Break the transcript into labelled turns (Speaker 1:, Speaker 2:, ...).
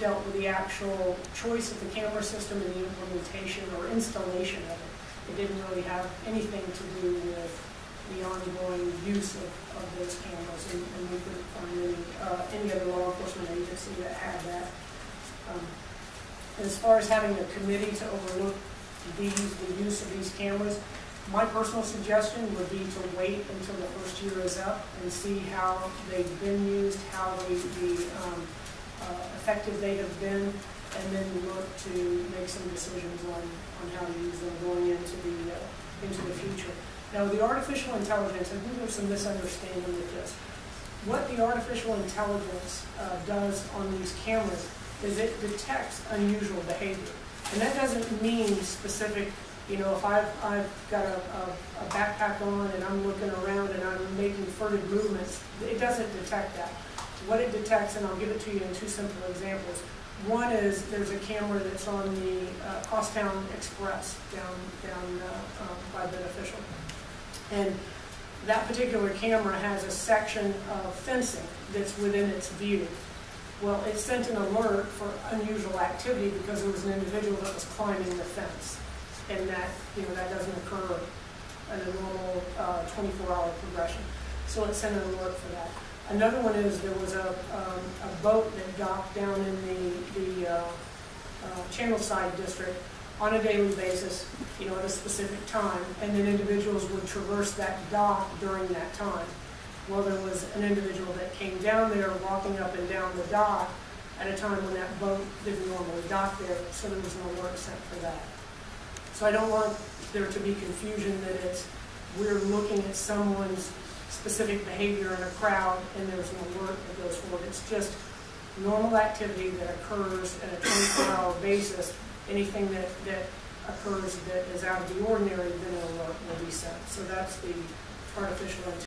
Speaker 1: dealt with the actual choice of the camera system and the implementation or installation of it. It didn't really have anything to do with the ongoing use of, of those cameras, and, and we couldn't find any, uh, any other law enforcement agency that had that. Um, As far as having a committee to overlook these, the use of these cameras, my personal suggestion would be to wait until the first year is up and see how they've been used, how the, the, um, uh, effective they have been, and then look to make some decisions on, on how to use them going into the, uh, into the future. Now, the artificial intelligence, I think there's some misunderstanding with this. What the artificial intelligence uh, does on these cameras is it detects unusual behavior. And that doesn't mean specific, you know, if I've, I've got a, a- a backpack on and I'm looking around and I'm making furtive movements, it doesn't detect that. What it detects, and I'll give it to you in two simple examples. One is there's a camera that's on the uh, Crosstown Express down, down uh, um, by Beneficial. And that particular camera has a section of fencing that's within its view. Well, it sent an alert for unusual activity because there was an individual that was climbing the fence. And that, you know, that doesn't occur in a normal uh, 24-hour progression. So it sent an alert for that. Another one is there was a, um, a boat that docked down in the, the uh, uh, Channelside district on a daily basis, you know, at a specific time, and then individuals would traverse that dock during that time. Well, there was an individual that came down there, walking up and down the dock at a time when that boat didn't normally dock there, so there was no work sent for that. So I don't want there to be confusion that it's, we're looking at someone's specific behavior in a crowd and there's an alert that goes forward. It's just normal activity that occurs at a 24-hour basis. Anything that, that occurs that is out of the ordinary, then an alert will be sent. So that's the artificial intelligence.